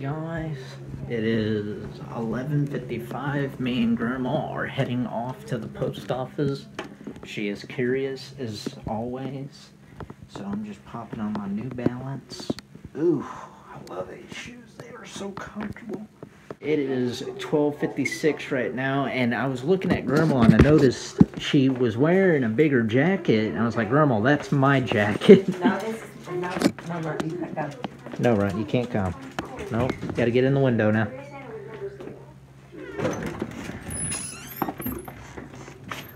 guys. It is 11.55. Me and Grandma are heading off to the post office. She is curious as always. So I'm just popping on my New Balance. Ooh, I love these shoes. They are so comfortable. It is 12.56 right now, and I was looking at Grandma and I noticed she was wearing a bigger jacket. And I was like, Grandma, that's my jacket. No, this, no, no, no, you can't go. No, Ryan, you can't come. Nope, gotta get in the window now.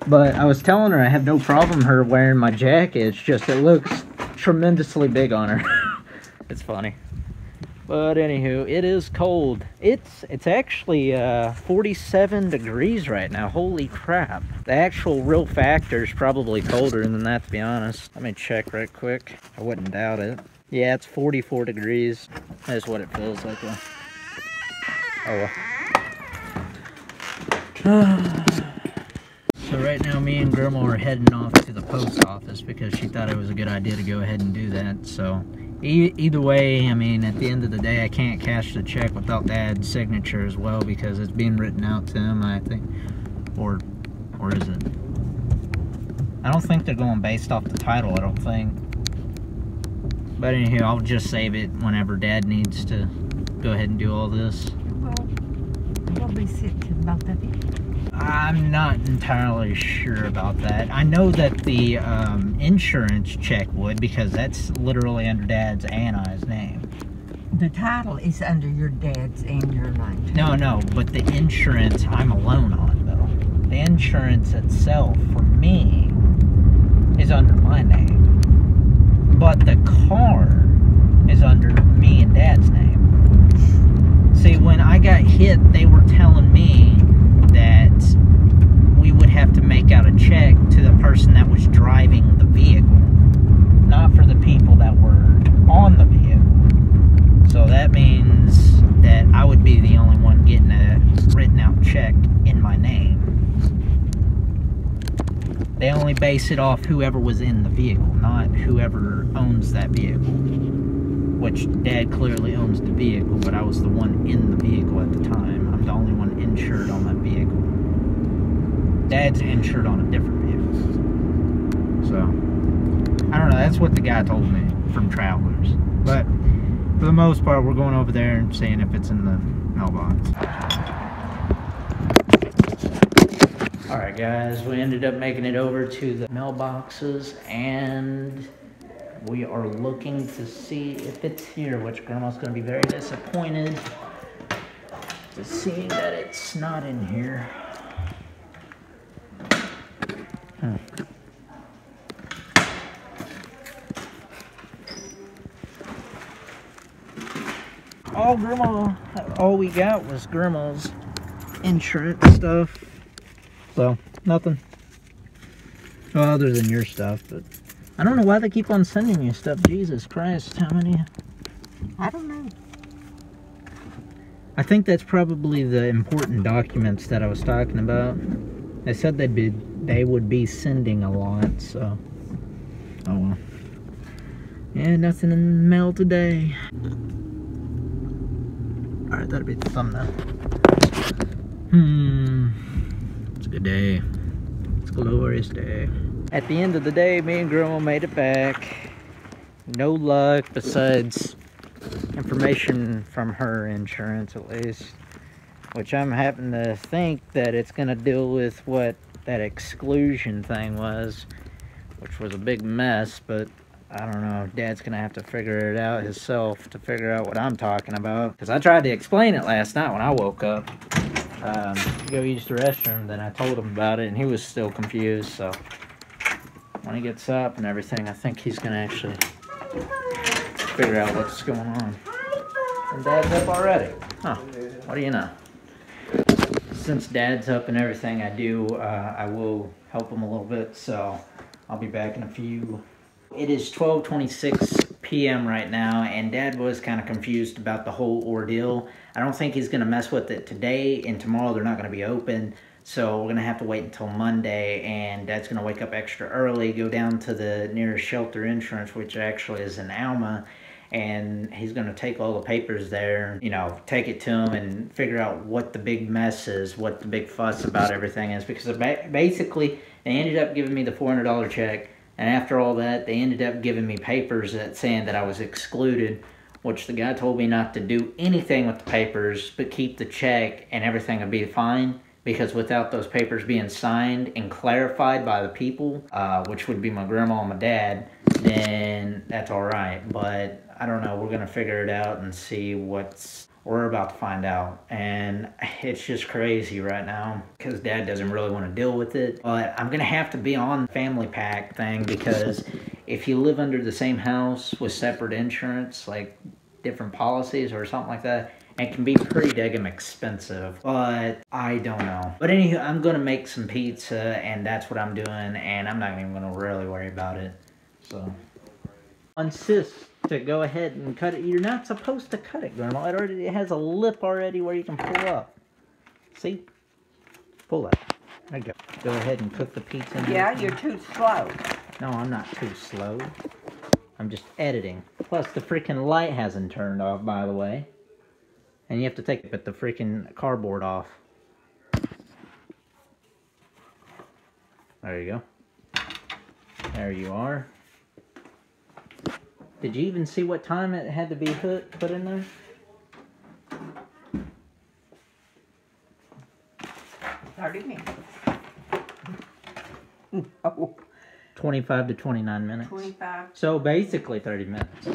But I was telling her I have no problem her wearing my jacket. It's just it looks tremendously big on her. it's funny. But anywho, it is cold. It's it's actually uh, 47 degrees right now. Holy crap. The actual real factor is probably colder than that to be honest. Let me check right quick. I wouldn't doubt it. Yeah, it's 44 degrees. That's what it feels like. though. Oh well. So right now me and Grandma are heading off to the post office because she thought it was a good idea to go ahead and do that. So e either way, I mean, at the end of the day, I can't cash the check without Dad's signature as well because it's being written out to him, I think. Or, or is it? I don't think they're going based off the title, I don't think. But anyhow, I'll just save it whenever Dad needs to go ahead and do all this. Well, we'll be sick to both of you. I'm not entirely sure about that. I know that the um, insurance check would because that's literally under Dad's and I's name. The title is under your dad's and your name. No, no, but the insurance I'm alone on though. The insurance itself for me is under my name, but the car is under me and Dad's name. See, when I got hit, they were telling me that we would have to make out a check to the person that was driving the vehicle, not for the people that were on the vehicle. So that means that I would be the only one getting a written out check in my name. They only base it off whoever was in the vehicle, not whoever owns that vehicle. Which Dad clearly owns the vehicle, but I was the one in the vehicle at the time. I'm the only one insured on that vehicle. Dad's insured on a different vehicle. So, I don't know. That's what the guy told me from Travelers. But for the most part, we're going over there and seeing if it's in the mailbox. Alright, guys, we ended up making it over to the mailboxes and we are looking to see if it's here, which Grandma's going to be very disappointed to see that it's not in here. Hmm. All Grandma, all we got was Grandma's insurance stuff. So, nothing. Well, other than your stuff, but I don't know why they keep on sending you stuff. Jesus Christ, how many? I don't know. I think that's probably the important documents that I was talking about. They said they'd be they would be sending a lot, so oh well. Yeah, nothing in the mail today. Alright, that'll be the thumbnail. Hmm. Day. It's glorious day. At the end of the day, me and Grandma made it back. No luck besides information from her insurance at least. Which I'm having to think that it's going to deal with what that exclusion thing was. Which was a big mess, but I don't know. Dad's going to have to figure it out himself to figure out what I'm talking about. Because I tried to explain it last night when I woke up. Um, to go use the restroom, then I told him about it and he was still confused, so when he gets up and everything, I think he's gonna actually figure out what's going on. And Dad's up already. Huh, what do you know? Since Dad's up and everything, I do, uh, I will help him a little bit, so I'll be back in a few. It is 12.26 p.m. right now, and Dad was kind of confused about the whole ordeal. I don't think he's gonna mess with it today, and tomorrow they're not gonna be open. So we're gonna have to wait until Monday and Dad's gonna wake up extra early, go down to the nearest shelter insurance, which actually is in Alma, and he's going to take all the papers there, you know, take it to him and figure out what the big mess is, what the big fuss about everything is. Because basically, they ended up giving me the $400 check, and after all that, they ended up giving me papers that saying that I was excluded, which the guy told me not to do anything with the papers, but keep the check and everything would be fine. Because without those papers being signed and clarified by the people, uh, which would be my grandma and my dad, then that's all right. But I don't know. We're going to figure it out and see what's we're about to find out. And it's just crazy right now because dad doesn't really want to deal with it. But i'm gonna have to be on family pack thing because if you live under the same house with separate insurance like different policies or something like that it can be pretty daggum expensive. But i don't know. But anywho i'm gonna make some pizza and that's what i'm doing and i'm not even gonna really worry about it. So insist to go ahead and cut it. You're not supposed to cut it, Grandma. It already it has a lip already where you can pull up. See? Pull up. There you go. Go ahead and cook the pizza. Yeah, you're too slow. No, I'm not too slow. I'm just editing. Plus, the freaking light hasn't turned off, by the way. And you have to take but the freaking cardboard off. There you go. There you are. Did you even see what time it had to be put, put in there? Thirty minutes. Oh, 25 to 29 minutes. 25. So basically 30 minutes.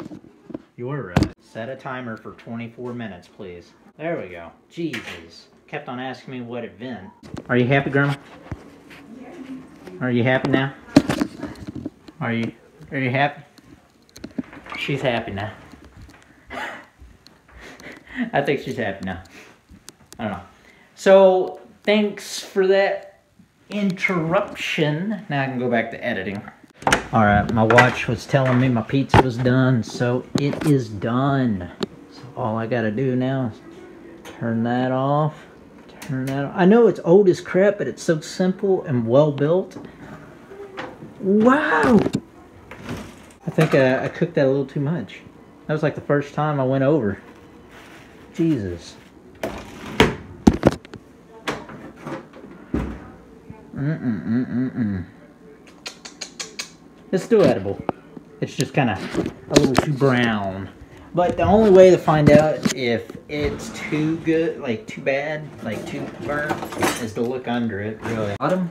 You were right. Set a timer for 24 minutes, please. There we go. Jesus. Kept on asking me what it meant. Are you happy, Grandma? Are you happy now? Are you, are you happy? She's happy now. I think she's happy now. I don't know. So, thanks for that interruption. Now I can go back to editing. Alright, my watch was telling me my pizza was done, so it is done. So all I gotta do now is turn that off. Turn that off. I know it's old as crap, but it's so simple and well built. Wow! I think I, I cooked that a little too much. That was like the first time I went over. Jesus. Mm-mm-mm-mm-mm. It's still edible. It's just kind of a little too brown. But the only way to find out if it's too good, like too bad, like too burnt, is to look under it, really. Bottom,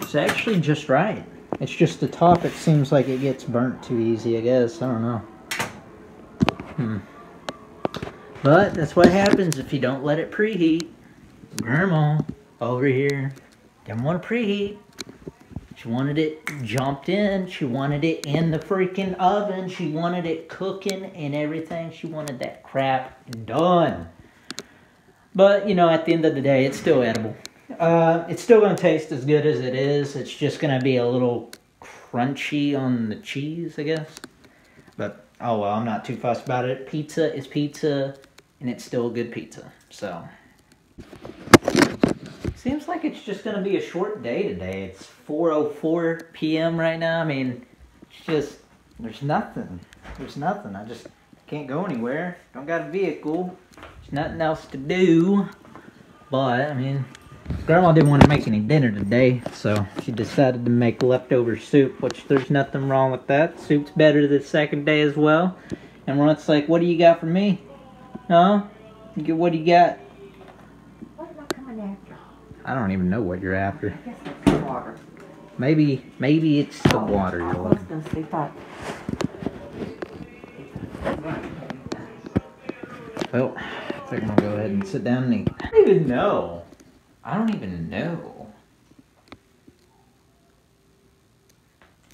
it's actually just right. It's just the top, it seems like it gets burnt too easy, I guess. I don't know. Hmm. But that's what happens if you don't let it preheat. Grandma, over here, didn't want to preheat. She wanted it jumped in. She wanted it in the freaking oven. She wanted it cooking and everything. She wanted that crap done. But, you know, at the end of the day, it's still edible. Uh, it's still going to taste as good as it is. It's just going to be a little crunchy on the cheese, I guess. But, oh well, I'm not too fussed about it. Pizza is pizza, and it's still a good pizza. So, seems like it's just going to be a short day today. It's 4.04 p.m. right now. I mean, it's just, there's nothing. There's nothing. I just can't go anywhere. Don't got a vehicle. There's nothing else to do. But, I mean, Grandma didn't want to make any dinner today, so she decided to make leftover soup, which there's nothing wrong with that. Soup's better the second day as well. And Ron's like, what do you got for me? Huh? What do you got? What am I coming after? I don't even know what you're after. I guess it's the water. Maybe, maybe it's the oh, water you're I was looking going to see if Well, I think I'm gonna go ahead and sit down and eat. I don't even know. I don't even know.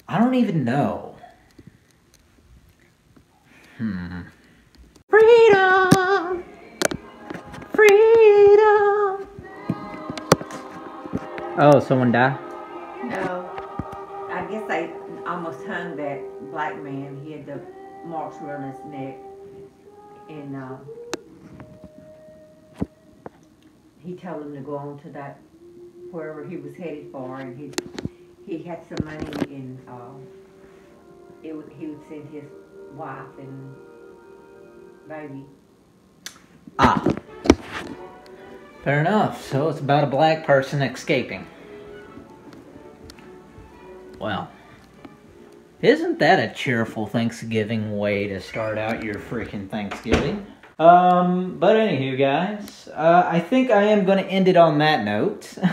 I don't even know. Hmm. Freedom! Freedom! Oh, someone died? No. I guess they almost hung that black man. He had the marks around his neck. And, uh, he told him to go on to that wherever he was headed for, and he he had some money in uh, it would, he would send his wife and baby. Ah. Fair enough. So it's about a black person escaping. Well, isn't that a cheerful Thanksgiving way to start out your freaking Thanksgiving? Um, but anywho, guys, uh, I think I am going to end it on that note.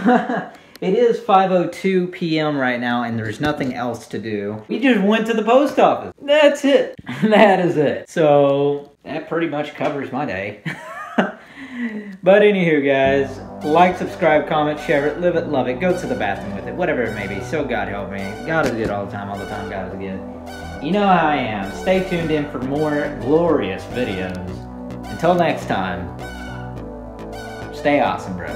it is 5.02 p.m. right now, and there's nothing else to do. We just went to the post office. That's it. that is it. So, that pretty much covers my day. but anywho, guys, like, subscribe, comment, share it, live it, love it, go to the bathroom with it, whatever it may be. So God help me. God is good all the time, all the time God is good. You know how I am. Stay tuned in for more glorious videos. Until next time, stay awesome, bros.